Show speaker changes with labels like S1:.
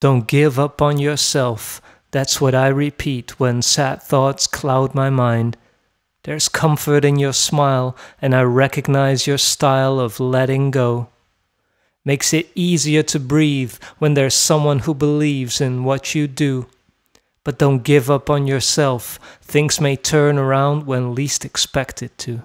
S1: Don't give up on yourself. That's what I repeat when sad thoughts cloud my mind. There's comfort in your smile, and I recognize your style of letting go. Makes it easier to breathe when there's someone who believes in what you do. But don't give up on yourself. Things may turn around when least expected to.